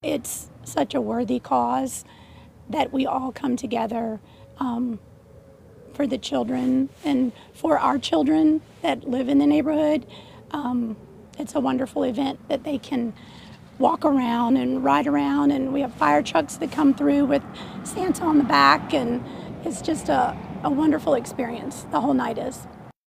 It's such a worthy cause that we all come together um, for the children and for our children that live in the neighborhood. Um, it's a wonderful event that they can walk around and ride around, and we have fire trucks that come through with Santa on the back, and it's just a, a wonderful experience. The whole night is.